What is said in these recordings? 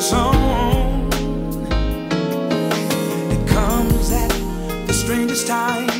his. It comes at the strangest time.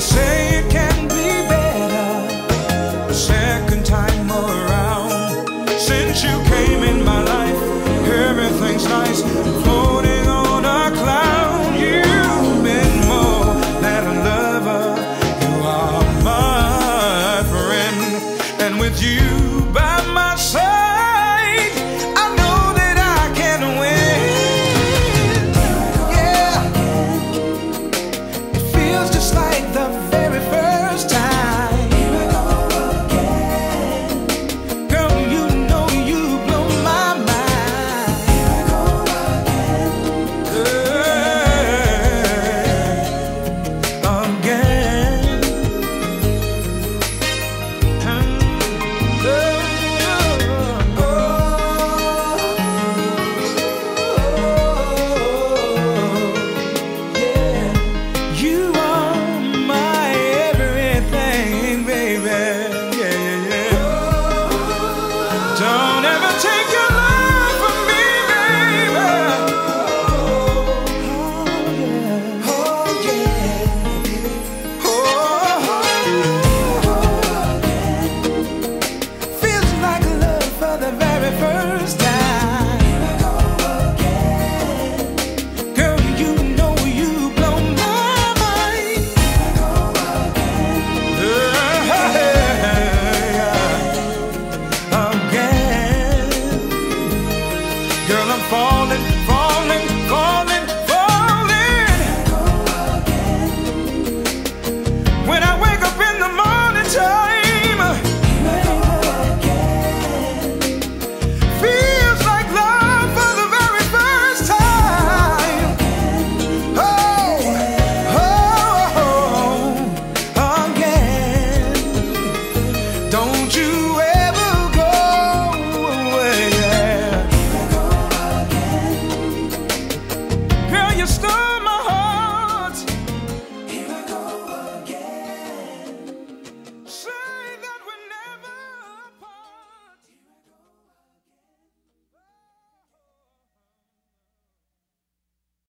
They say it can be better the second time. never take your love.